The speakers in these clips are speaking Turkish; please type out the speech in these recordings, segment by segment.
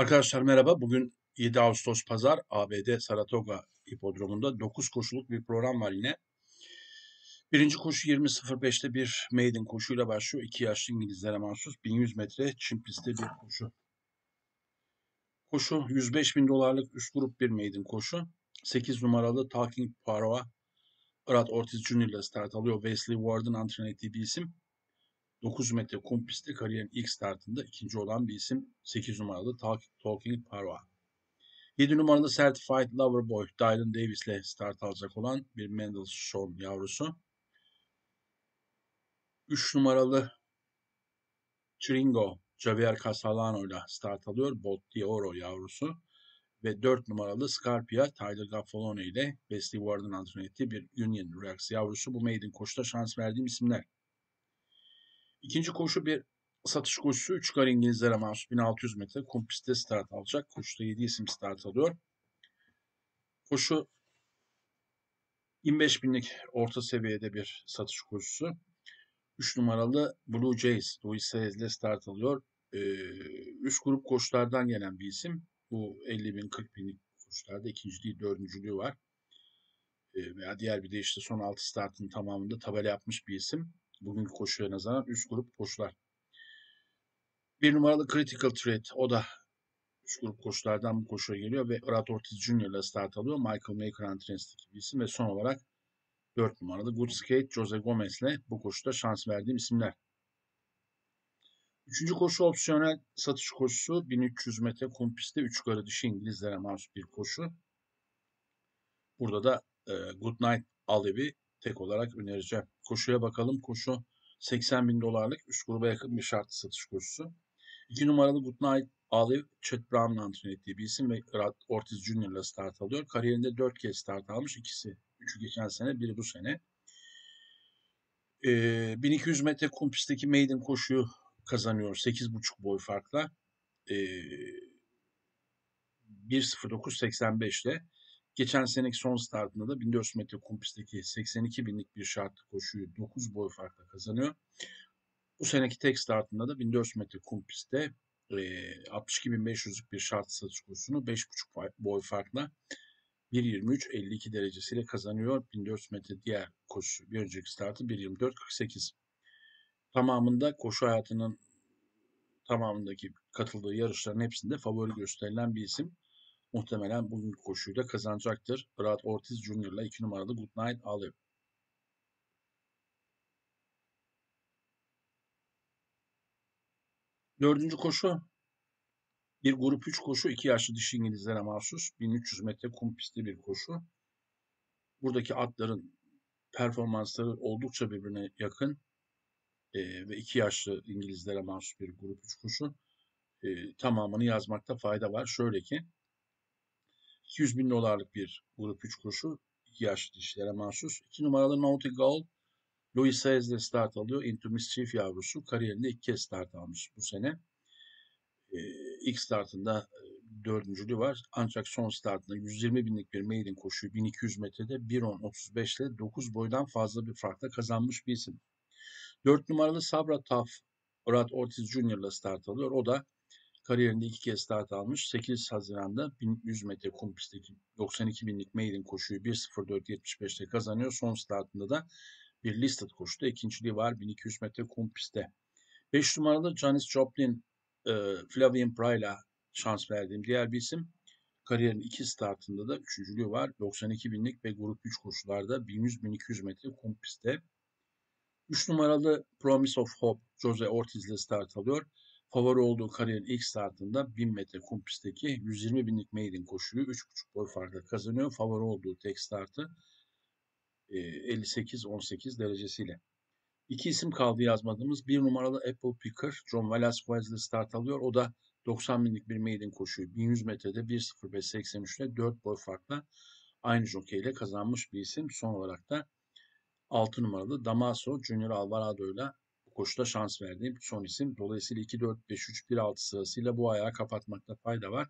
Arkadaşlar merhaba. Bugün 7 Ağustos Pazar ABD Saratoga Hipodromu'nda 9 koşuluk bir program var yine. Birinci koşu 20.05'te bir maiden koşuyla başlıyor. 2 yaşlı İngilizlere mahsus 1100 metre çim pistte bir koşu. Koşu 105 bin dolarlık üst grup bir maiden koşu. 8 numaralı Talking Paroa Brad Ortiz Jr. ile start alıyor. Wesley Ward'ın antren ettiği bir isim. 9 metre kum pistte kariyerin ilk startında ikinci olan bir isim 8 numaralı Talking Parva. 7 numaralı Certified Lover Boy Dylan Davis ile start alacak olan bir Mendelssohn yavrusu. 3 numaralı Tringo Javier Casalano ile start alıyor. Bolt Oro yavrusu. Ve 4 numaralı Scarpia Tyler Gaffalone ile Wesley Ward'ın antrenör ettiği bir Union Rex yavrusu. Bu maiden koşuda şans verdiğim isimler. İkinci koşu bir satış koşusu. 3 kar İngilizlere mahsus 1600 metre kum pistte start alacak. Koşuda 7 isim start alıyor. Koşu 25 binlik orta seviyede bir satış koşusu. 3 numaralı Blue Jays Louis Sayes ile start alıyor. Ee, üst grup koşulardan gelen bir isim. Bu 50 bin 40 binlik koşularda ikinciliği dördüncülüğü var. Ee, veya diğer bir de işte son 6 startın tamamında tabela yapmış bir isim bugünkü koşuya nazaran üst grup koşular. Bir numaralı Critical Threat o da üst grup koşulardan bu koşuya geliyor ve Brad Ortiz Jr. ile start alıyor. Michael Maker bir isim ve son olarak 4 numaralı Good Skate Jose Gomez ile bu koşuda şans verdiğim isimler. Üçüncü koşu opsiyonel satış koşusu 1300 metre kum pistte 3 karı dişi İngilizlere mahsus bir koşu. Burada da e, Good Night Alibi tek olarak önereceğim. Koşuya bakalım. Koşu 80 bin dolarlık üst gruba yakın bir şartlı satış koşusu. 2 numaralı Goodnight Olive, Chet Brown'un antrenör ettiği bir isim ve Ortiz Jr. ile start alıyor. Kariyerinde 4 kez start almış. İkisi, üçü geçen sene, biri bu sene. Ee, 1200 metre kum pistteki maiden koşuyu kazanıyor 8,5 boy farkla. Ee, 1.09.85 ile Geçen seneki son startında da 1400 metre kum pistteki 82 binlik bir şartlı koşuyu 9 boy farkla kazanıyor. Bu seneki tek startında da 1400 metre kum pistte e, 62.500'lük bir şart satış koşusunu 5.5 boy farkla 1.23-52 derecesiyle kazanıyor. 1400 metre diğer koşu bir önceki startı 1.24-48. Tamamında koşu hayatının tamamındaki katıldığı yarışların hepsinde favori gösterilen bir isim muhtemelen bugün koşuyu da kazanacaktır. Brad Ortiz Jr. ile 2 numaralı Goodnight Olive. Dördüncü koşu bir grup 3 koşu 2 yaşlı dişi İngilizlere mahsus 1300 metre kum pisti bir koşu. Buradaki atların performansları oldukça birbirine yakın e, ve 2 yaşlı İngilizlere mahsus bir grup 3 koşu. E, tamamını yazmakta fayda var. Şöyle ki 200 bin dolarlık bir grup 3 koşu. 2 yaşlı dişlere mahsus. 2 numaralı Naughty Goal Louis Saez start alıyor. Into Mischief yavrusu. Kariyerinde ilk kez start almış bu sene. Ee, ilk startında e, dördüncülüğü var. Ancak son startında 120 binlik bir maiden koşuyu 1200 metrede 1.10.35 ile 9 boydan fazla bir farkla kazanmış bir isim. 4 numaralı Sabra Taf Brad Ortiz Jr. ile start alıyor. O da Kariyerinde iki kez start almış. 8 Haziran'da 1100 metre kum pistteki 92 binlik maiden koşuyu 1.04.75'te kazanıyor. Son startında da bir listed koşuda ikinciliği var 1200 metre kum pistte. 5 numaralı Janis Joplin, e, Flavian Pryla şans verdiğim diğer bir isim. Kariyerin iki startında da üçüncülüğü var. 92 binlik ve grup 3 koşularda 1100-1200 metre kum pistte. 3 numaralı Promise of Hope Jose Ortiz ile start alıyor favori olduğu kariyerin ilk startında 1000 metre kum pistteki 120 binlik maiden koşuyu 3,5 boy farkla kazanıyor. Favori olduğu tek startı 58-18 derecesiyle. İki isim kaldı yazmadığımız. Bir numaralı Apple Picker John Velasquez ile start alıyor. O da 90 binlik bir maiden koşuyu 1100 metrede 1.05.83'te 4 boy farkla aynı jockey kazanmış bir isim. Son olarak da 6 numaralı Damaso Junior Alvarado ile koşuda şans verdiğim son isim. Dolayısıyla 2-4-5-3-1-6 sırasıyla bu ayağı kapatmakta fayda var.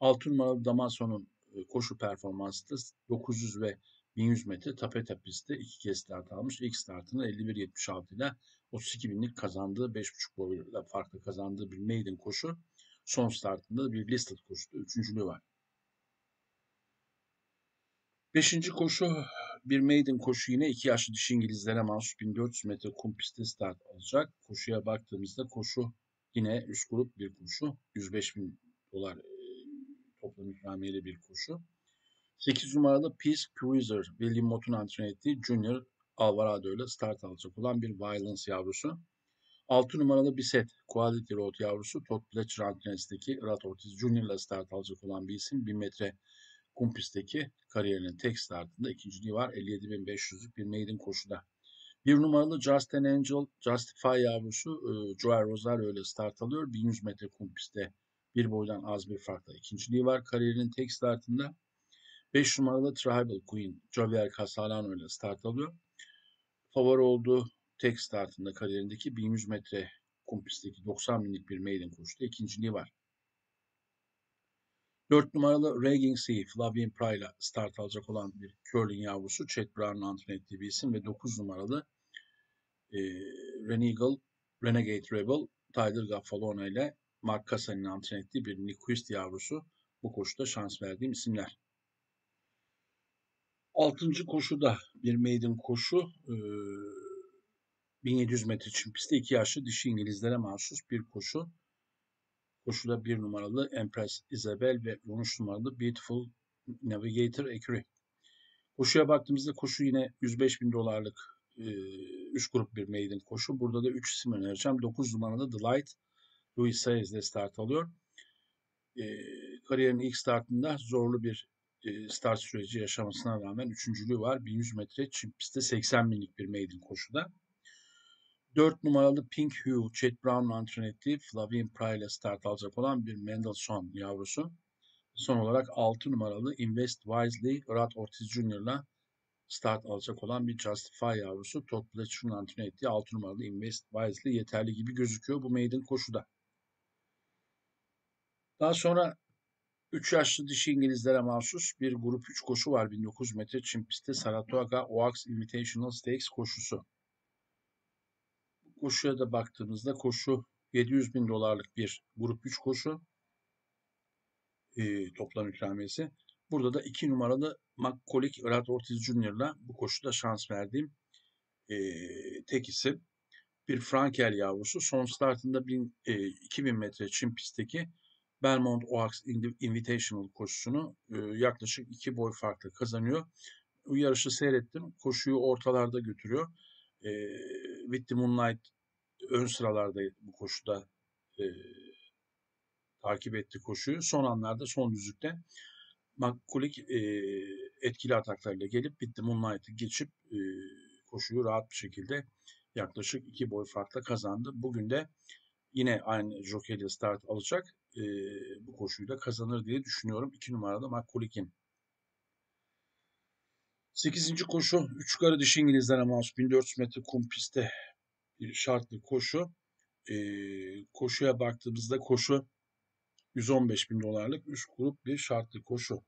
6 numaralı Damason'un e, koşu performansı da 900 ve 1100 metre tapeta pistte iki kez start almış. İlk startını 51-76 ile 32 binlik kazandığı 5,5 boyuyla farklı kazandığı bir maiden koşu. son startında bir listed koşuda üçüncülüğü var. Beşinci koşu bir maiden koşu yine iki yaşlı dişi İngilizlere mahsus 1400 metre kum pistte start alacak. Koşuya baktığımızda koşu yine üst grup bir koşu. 105 bin dolar e, toplam ikramiyeli bir koşu. 8 numaralı Peace Cruiser William Mott'un antrenör ettiği Junior Alvarado ile start alacak olan bir Violence yavrusu. 6 numaralı Biset Quality Road yavrusu Todd Pletcher antrenöründeki Rat Ortiz Junior ile start alacak olan bir isim. 1000 metre kum pistteki kariyerinin tek startında ikinciliği var. 57.500'lük bir maiden koşuda. Bir numaralı Justin Angel Justify yavrusu e, Joel Rosario ile start alıyor. 1100 metre kum pistte bir boydan az bir farkla ikinciliği var. Kariyerinin tek startında 5 numaralı Tribal Queen Javier Casalano ile start alıyor. Favori olduğu tek startında kariyerindeki 1100 metre kum pistteki 90 binlik bir maiden koşuda ikinciliği var. 4 numaralı Raging Sea Flavien Pray'la start alacak olan bir curling yavrusu Chet Brown'un antrenör ettiği bir isim ve 9 numaralı e, Renegal Renegade Rebel Tyler Gaffalona ile Mark Cassan'ın antrenör ettiği bir Nyquist yavrusu bu koşuda şans verdiğim isimler. Altıncı koşuda bir maiden koşu. E, 1700 metre çim pistte iki yaşlı dişi İngilizlere mahsus bir koşu. Koşuda bir numaralı Empress Isabel ve 13 numaralı Beautiful Navigator Ecurie. Koşuya baktığımızda koşu yine 105 bin dolarlık e, üst grup bir maiden koşu. Burada da 3 isim önereceğim. 9 numaralı Delight Louis Saez ile start alıyor. E, kariyerin ilk startında zorlu bir e, start süreci yaşamasına rağmen üçüncülüğü var. 1100 metre çim pistte 80 binlik bir maiden koşuda. 4 numaralı Pink Hue, Chet Brown'un antrenör ettiği Flavien Pry start alacak olan bir Mendelssohn yavrusu. Son olarak 6 numaralı Invest Wisely, Rad Ortiz Jr. ile start alacak olan bir Justify yavrusu. Todd Pletcher'ın antrenör ettiği 6 numaralı Invest Wisely yeterli gibi gözüküyor bu maiden koşuda. Daha sonra 3 yaşlı dişi İngilizlere mahsus bir grup 3 koşu var. 1900 metre çim pistte Saratoga Oaks Invitational Stakes koşusu. Koşuya da baktığımızda koşu 700 bin dolarlık bir grup 3 koşu e, toplam ikramiyesi. Burada da 2 numaralı McCollick Rad Ortiz Jr.'la bu koşuda şans verdiğim e, tek isim. Bir Frankel yavrusu son startında 1000, e, 2000 metre çim pistteki Belmont Oaks Invitational koşusunu e, yaklaşık 2 boy farklı kazanıyor. Bu yarışı seyrettim. Koşuyu ortalarda götürüyor. E, With the Moonlight ön sıralarda bu koşuda e, takip etti koşuyu. Son anlarda son düzlükte McCulloch e, etkili ataklarıyla gelip With the Moonlight'ı geçip e, koşuyu rahat bir şekilde yaklaşık iki boy farkla kazandı. Bugün de yine aynı jokeyle start alacak. E, bu koşuyu da kazanır diye düşünüyorum. İki numarada McCulloch'in. Sekizinci koşu. Üç yukarı dişi İngilizlere mahsus 1400 metre kum pistte şartlı koşu. E, koşuya baktığımızda koşu 115 bin dolarlık üst grup bir şartlı koşu.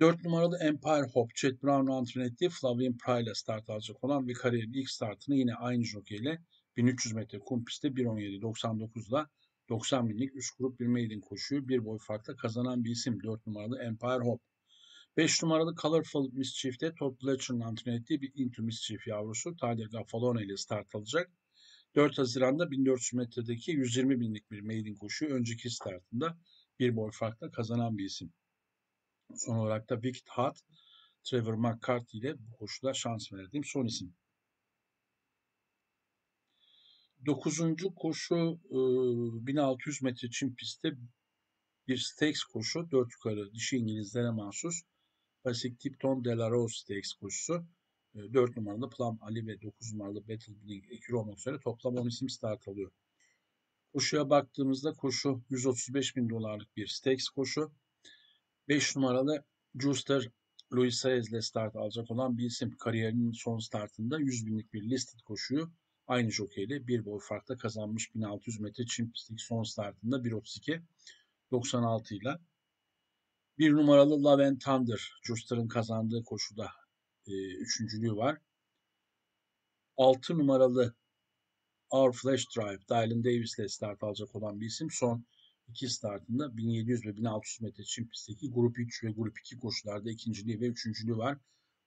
4 numaralı Empire Hop, Chet Brown antrenör ettiği Flavien Pry ile start alacak olan bir kariyerin ilk startını yine aynı jokeyle 1300 metre kum pistte 1.17.99 ile 90 binlik üst grup bir maiden koşuyu bir boy farkla kazanan bir isim 4 numaralı Empire Hop. 5 numaralı Colorful Mischief'te Todd Pletcher'ın antrenör ettiği bir Into Mischief yavrusu Tyler Gaffalone ile start alacak. 4 Haziran'da 1400 metredeki 120 binlik bir maiden koşuyu önceki startında bir boy farkla kazanan bir isim. Son olarak da Wicked Hart, Trevor McCarthy ile bu koşuda şans verdiğim son isim. Dokuzuncu koşu 1600 metre çim pistte bir stakes koşu. Dört yukarı dişi İngilizlere mahsus. Pacific Tipton De La Rose Stakes koşusu. 4 numaralı Plum Ali ve 9 numaralı Battle Bling ekürü olmak üzere toplam 10 isim start alıyor. Koşuya baktığımızda koşu 135 bin dolarlık bir stakes koşu. 5 numaralı Juster Luis Saez ile start alacak olan bir isim kariyerinin son startında 100 binlik bir listed koşuyu aynı jokeyle bir boy farkla kazanmış 1600 metre çim pistlik son startında 1.32 96 ile bir numaralı Love and Thunder Juster'ın kazandığı koşuda e, üçüncülüğü var. 6 numaralı Our Flash Drive Dylan Davis ile start alacak olan bir isim. Son 2 startında 1700 ve 1600 metre çim pistteki grup 3 ve grup 2 koşularda ikinciliği ve üçüncülüğü var.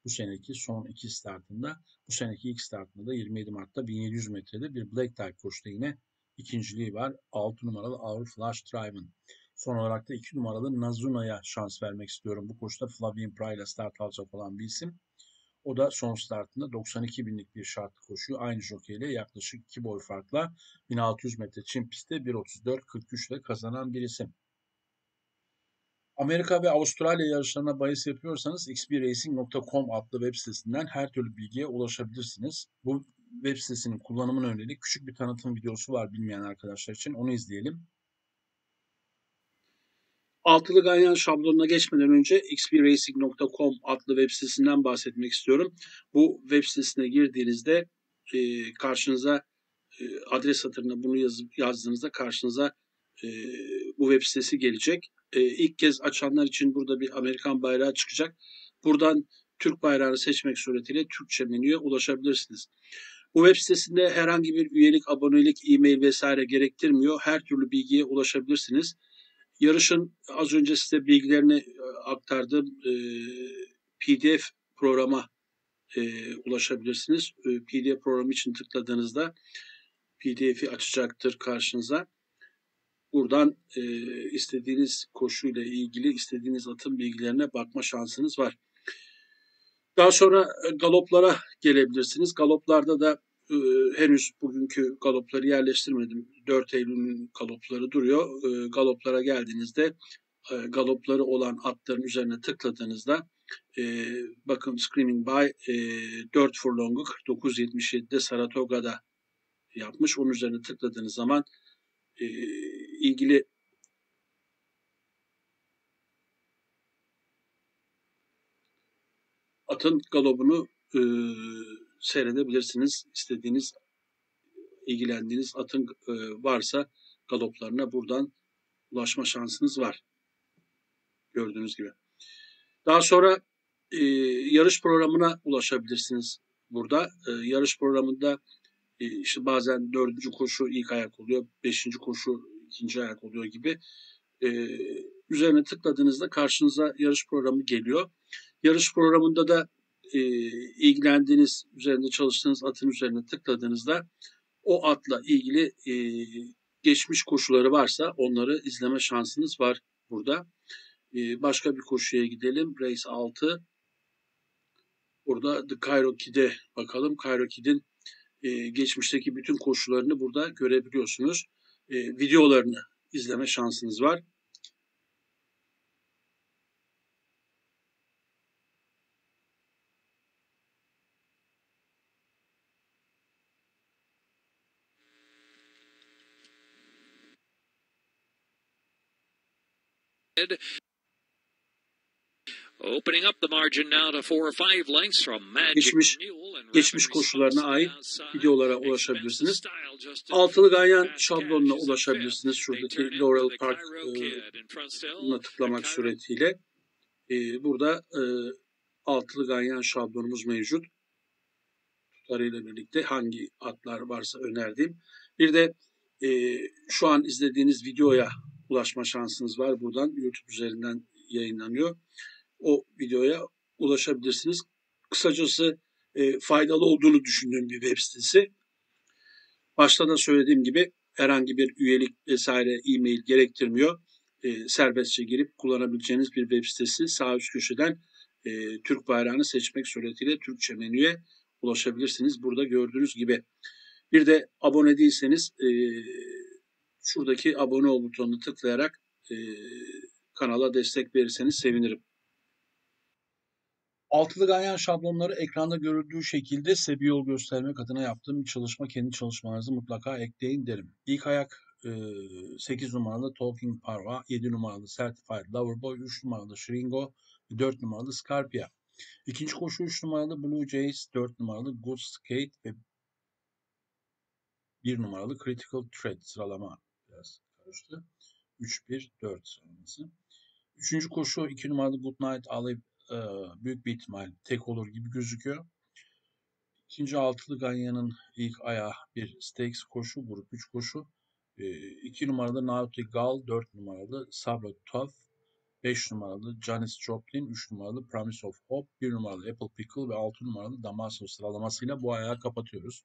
Bu seneki son iki startında. Bu seneki ilk startında da 27 Mart'ta 1700 metrede bir Black Tie koşuda yine ikinciliği var. 6 numaralı Our Flash Driven. Son olarak da 2 numaralı Nazuna'ya şans vermek istiyorum. Bu koşuda Flavien Pry ile start alacak olan bir isim. O da son startında 92 binlik bir şartlı koşuyor. Aynı jokeyle yaklaşık 2 boy farkla 1600 metre çim pistte 1.34-43 ile kazanan bir isim. Amerika ve Avustralya yarışlarına bahis yapıyorsanız xbracing.com adlı web sitesinden her türlü bilgiye ulaşabilirsiniz. Bu web sitesinin kullanımına yönelik küçük bir tanıtım videosu var bilmeyen arkadaşlar için. Onu izleyelim. Altılı ganyan şablonuna geçmeden önce xbracing.com adlı web sitesinden bahsetmek istiyorum. Bu web sitesine girdiğinizde e, karşınıza e, adres satırına bunu yazıp yazdığınızda karşınıza e, bu web sitesi gelecek. E, ilk kez açanlar için burada bir Amerikan bayrağı çıkacak. Buradan Türk bayrağını seçmek suretiyle Türkçe menüye ulaşabilirsiniz. Bu web sitesinde herhangi bir üyelik, abonelik, e-mail vesaire gerektirmiyor. Her türlü bilgiye ulaşabilirsiniz. Yarışın az önce size bilgilerini e, aktardığım e, PDF programa e, ulaşabilirsiniz. E, PDF programı için tıkladığınızda PDF'i açacaktır karşınıza. Buradan e, istediğiniz koşuyla ilgili istediğiniz atın bilgilerine bakma şansınız var. Daha sonra e, galoplara gelebilirsiniz. Galoplarda da e, henüz bugünkü galopları yerleştirmedim. 4 Eylül'ün galopları duruyor. E, galoplara geldiğinizde e, galopları olan atların üzerine tıkladığınızda e, bakın Screaming By e, 4 furlong'u 49.77'de Saratoga'da yapmış. Onun üzerine tıkladığınız zaman e, ilgili atın galobunu e, seyredebilirsiniz. İstediğiniz, ilgilendiğiniz atın e, varsa galoplarına buradan ulaşma şansınız var. Gördüğünüz gibi. Daha sonra e, yarış programına ulaşabilirsiniz burada. E, yarış programında e, işte bazen dördüncü koşu ilk ayak oluyor, beşinci koşu ikinci ayak oluyor gibi. E, üzerine tıkladığınızda karşınıza yarış programı geliyor. Yarış programında da e, ilgilendiğiniz, üzerinde çalıştığınız atın üzerine tıkladığınızda o atla ilgili e, geçmiş koşuları varsa onları izleme şansınız var burada. E, başka bir koşuya gidelim. Race 6. Burada The Cairo Kid'e bakalım. Cairo Kid'in e, geçmişteki bütün koşularını burada görebiliyorsunuz. E, videolarını izleme şansınız var. Opening up the margin now to four or five lengths from Magic Geçmiş, geçmiş koşularına ait videolara ulaşabilirsiniz. Altılı ganyan şablonuna ulaşabilirsiniz. Şuradaki Laurel the Park Cairo e, tıklamak suretiyle e, burada e, altılı ganyan şablonumuz mevcut. Tutarıyla birlikte hangi atlar varsa önerdiğim. Bir de e, şu an izlediğiniz videoya ulaşma şansınız var. Buradan YouTube üzerinden yayınlanıyor. O videoya ulaşabilirsiniz. Kısacası e, faydalı olduğunu düşündüğüm bir web sitesi. Başta da söylediğim gibi herhangi bir üyelik vesaire e-mail gerektirmiyor. E, serbestçe girip kullanabileceğiniz bir web sitesi. Sağ üst köşeden e, Türk bayrağını seçmek suretiyle Türkçe menüye ulaşabilirsiniz. Burada gördüğünüz gibi. Bir de abone değilseniz e, şuradaki abone ol butonunu tıklayarak e, kanala destek verirseniz sevinirim. Altılı ganyan şablonları ekranda görüldüğü şekilde size yol göstermek adına yaptığım bir çalışma. Kendi çalışmalarınızı mutlaka ekleyin derim. İlk ayak e, 8 numaralı Talking Parva, 7 numaralı Certified Loverboy, 3 numaralı Shringo, 4 numaralı Scarpia. İkinci koşu 3 numaralı Blue Jays, 4 numaralı Good Skate ve 1 numaralı Critical Threat sıralama biraz karıştı. 3-1-4 sıralaması. Üçüncü koşu 2 numaralı Good Night Olive e, büyük bir ihtimal tek olur gibi gözüküyor. İkinci altılı Ganyan'ın ilk ayağı bir stakes koşu, grup 3 koşu. 2 numaralı Naughty Gal, 4 numaralı Sabra Tough, 5 numaralı Janis Joplin, 3 numaralı Promise of Hope, 1 numaralı Apple Pickle ve 6 numaralı Damaso sıralamasıyla bu ayağı kapatıyoruz.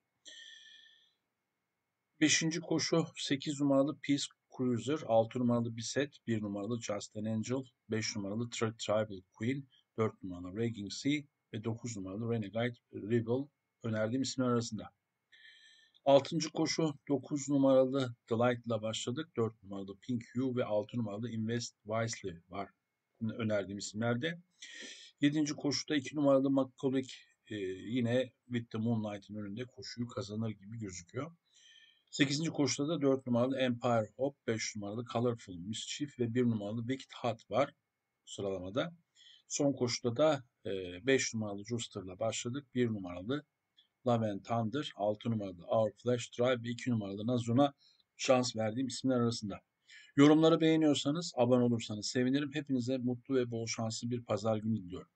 5. koşu 8 numaralı Peace Cruiser, 6 numaralı Bisset, 1 numaralı Just an Angel, 5 numaralı Tri Tribal Queen, 4 numaralı Raging Sea ve 9 numaralı Renegade Rebel önerdiğim isimler arasında. 6. koşu 9 numaralı Delight ile başladık. 4 numaralı Pink Hue ve 6 numaralı Invest Wisely var önerdiğim isimlerde. 7. koşuda 2 numaralı McCulloch e, yine With the Moonlight'ın önünde koşuyu kazanır gibi gözüküyor. 8. koşuda da 4 numaralı Empire Hop, 5 numaralı Colorful Mischief ve 1 numaralı Wicked Hot var sıralamada. Son koşuda da 5 numaralı Rooster'la başladık. 1 numaralı Love and Thunder, 6 numaralı Our Flash Drive ve 2 numaralı Nazun'a şans verdiğim isimler arasında. Yorumları beğeniyorsanız, abone olursanız sevinirim. Hepinize mutlu ve bol şanslı bir pazar günü diliyorum.